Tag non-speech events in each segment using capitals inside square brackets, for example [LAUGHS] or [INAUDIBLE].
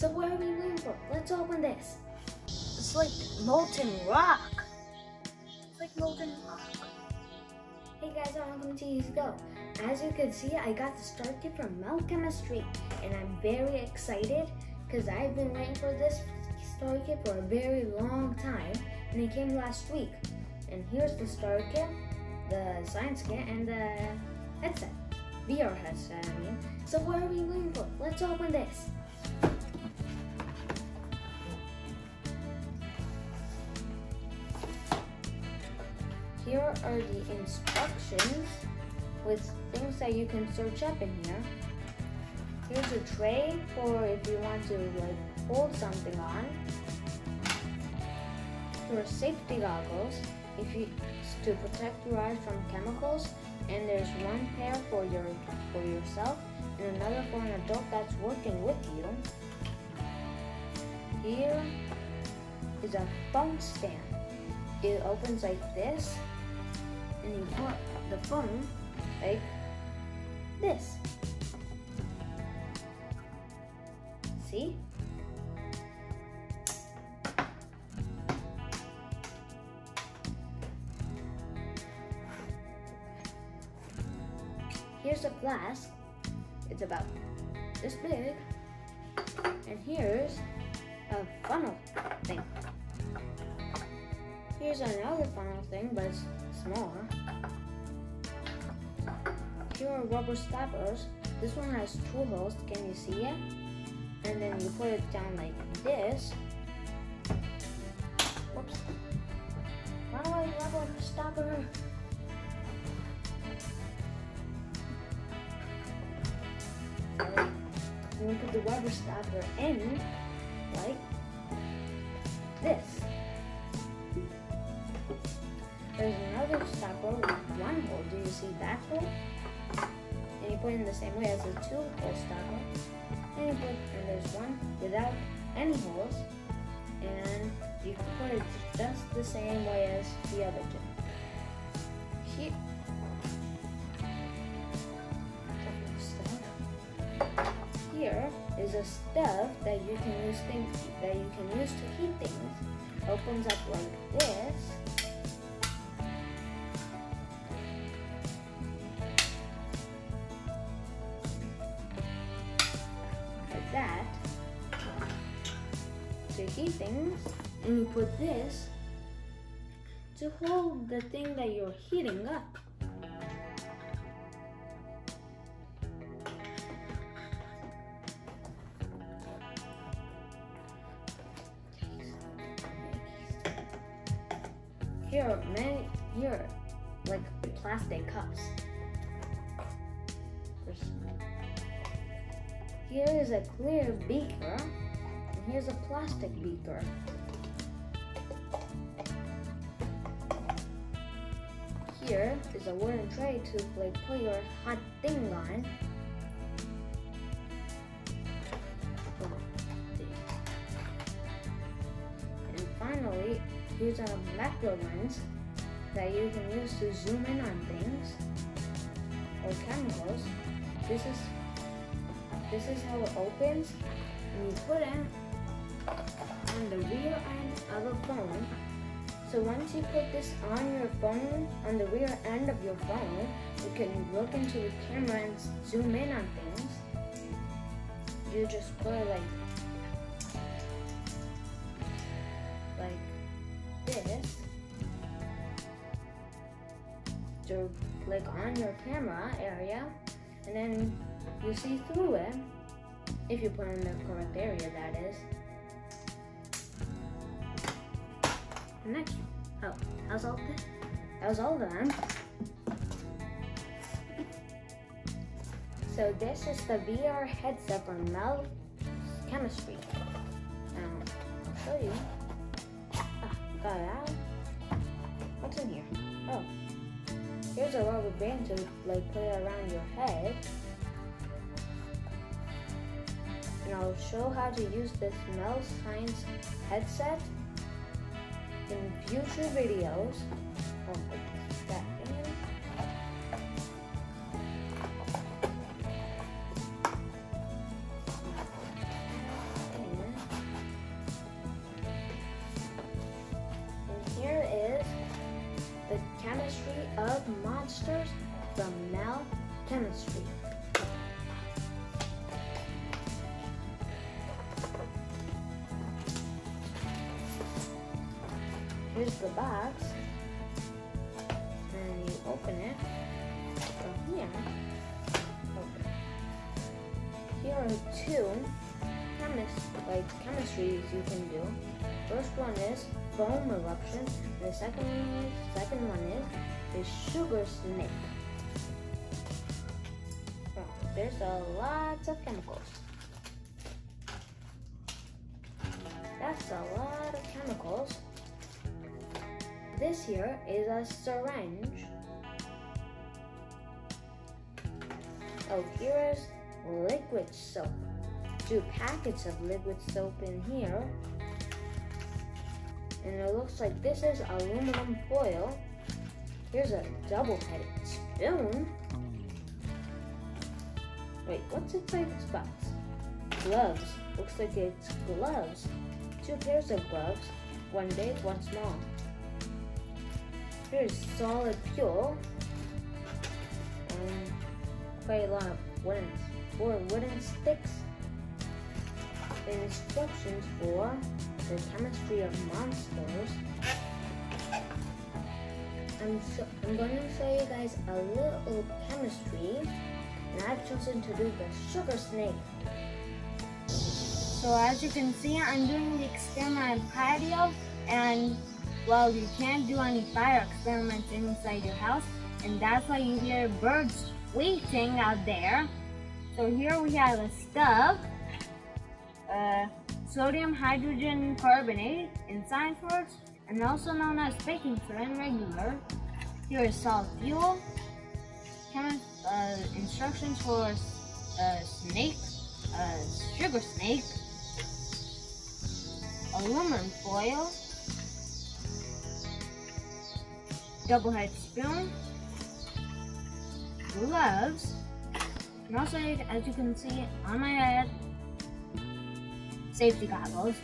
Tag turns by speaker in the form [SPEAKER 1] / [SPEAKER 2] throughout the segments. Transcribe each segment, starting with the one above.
[SPEAKER 1] So what are we waiting for? Let's open this. It's like molten rock. It's like molten rock. Hey guys, welcome to Easy Go. As you can see, I got the start kit from MEL Chemistry, and I'm very excited because I've been waiting for this start kit for a very long time, and it came last week. And here's the start kit, the science kit, and the headset. VR headset, I mean. So what are we waiting for? Let's open this. Here are the instructions with things that you can search up in here. Here's a tray for if you want to like hold something on. Here are safety goggles if you to protect your eyes from chemicals, and there's one pair for your for yourself and another for an adult that's working with you. Here is a phone stand. It opens like this, and you put the phone like this. See? Here's a flask. It's about this big. And here's a funnel thing. Here's another final thing, but it's smaller. Here are rubber stoppers. This one has two holes. Can you see it? And then you put it down like this. Whoops. Run rubber stopper. And you put the rubber stopper in like this. See that hole? And you put it in the same way as the two hole stopper. And you put and there's one without any holes. And you put it just the same way as the other two. Here here is a stuff that you can use things that you can use to heat things. Opens up like this. Heat things. And you put this to hold the thing that you're heating up. Here are many, here are like plastic cups. Here is a clear beaker, here's a plastic beaker. Here is a wooden tray to like put your hot thing on. And finally, Here's a macro lens that you can use to zoom in on things or chemicals. This is this is how it opens and you put it on the rear end of a phone. So once you put this on your phone, on the rear end of your phone, you can look into the camera and zoom in on things. You just put it like this to click on your camera area and then you see through it if you put in the correct area that is next oh that was all that was all of them so this is the VR headset from MEL Chemistry um, I'll show you got it out. What's in here? Oh. Here's a rubber band to like put it around your head. And I'll show how to use this MEL Science headset in future videos oh, and here is the chemistry of monsters from MEL Chemistry. Here's the box. And you open it here. Open. Here are two chemist like chemistries you can do. First one is foam eruption. The second second one is the sugar snake. There's a lot of chemicals. That's a lot of chemicals. This here is a syringe. Oh, here is liquid soap. Two packets of liquid soap in here. And it looks like this is aluminum foil. Here's a double-headed spoon. Wait, what's inside this box? Gloves. Looks like it's gloves. Two pairs of gloves. One big, one small. Here's solid fuel. And quite a lot of wooden, four wooden sticks. Instructions for the chemistry of monsters. I'm, so, I'm going to show you guys a little chemistry. And I've chosen to do the sugar snake. So as you can see, I'm doing the experiment patio and well, you can't do any fire experiments inside your house, and that's why you hear birds tweeting out there. So here we have a stove, uh, sodium hydrogen carbonate in science words, and also known as baking soda in regular. Here is salt fuel, uh, instructions for a snake, uh, sugar snake, aluminum foil, double head spoon, gloves, and also as you can see on my head, safety goggles.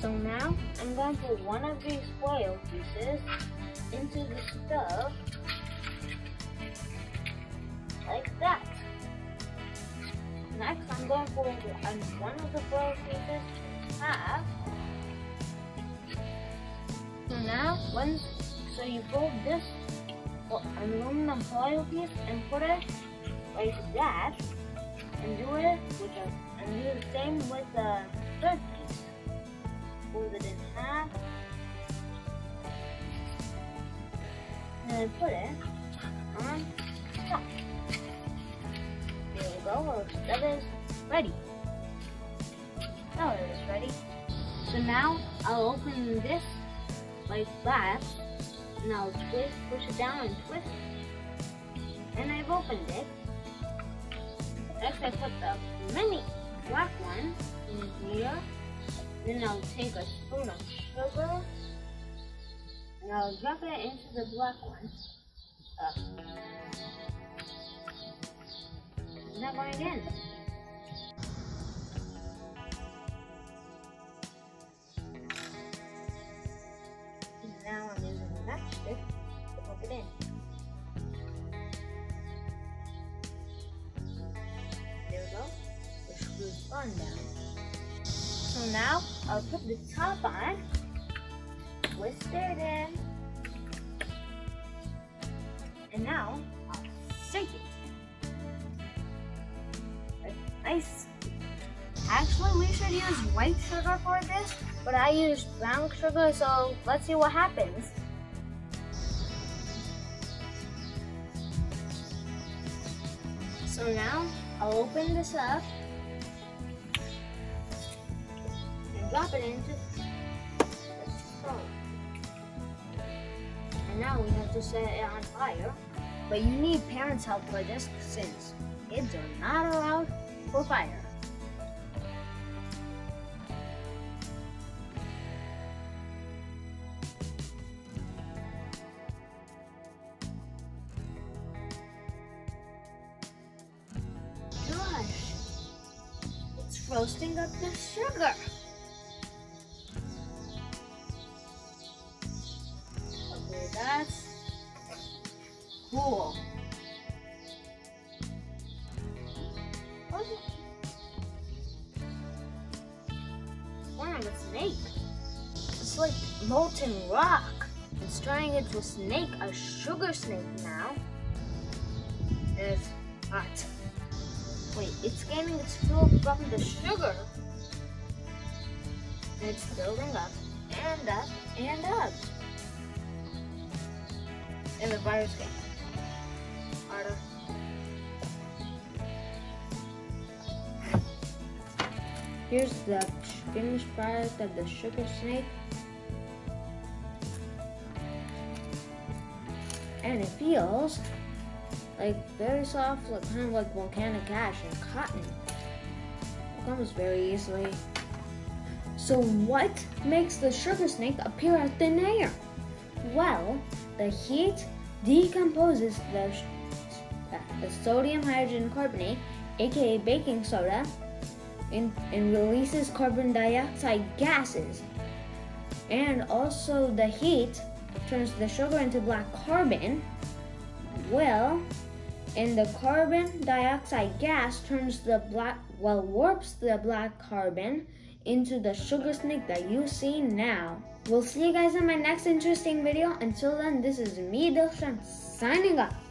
[SPEAKER 1] So now I'm going to put one of these foil pieces into the stove like that. Next I'm going to put one of the foil pieces half so now, once, you fold this aluminum foil piece and put it like that, and do it with a, and do the same with the third piece. Fold it in half, and put it on top. There we go, stuff is ready. Now it is ready. So now I'll open this like that. Now twist, push it down and twist. And I've opened it. Next I put the mini black one in here. Then I'll take a spoon of sugar and I'll drop it into the black one. Up. And that going in. I'll put the top on, twist it in, and now I'll shake it. Nice. Actually, we should use white sugar for this, but I use brown sugar, so let's see what happens. So now I'll open this up drop it. And now we have to set it on fire. But you need parents' help for this since kids are not allowed for fire. Gosh, it's roasting up the sugar. A snake. It's like molten rock. It's turning into a snake, a sugar snake now. It's hot. Wait, it's gaining its fuel from the sugar. And it's building up and up and up. And the virus game. Harder. [LAUGHS] Here's the finished product of the sugar snake. And it feels like very soft, like kind of like volcanic ash and cotton. It comes very easily. So what makes the sugar snake appear out thin air? Well, the heat decomposes the, the sodium hydrogen carbonate, aka baking soda, and, and releases carbon dioxide gases. And also the heat turns the sugar into black carbon. Well, and the carbon dioxide gas turns the black, well, warps the black carbon into the sugar snake that you see now. We'll see you guys in my next interesting video. Until then, this is me, Dilshan, signing off.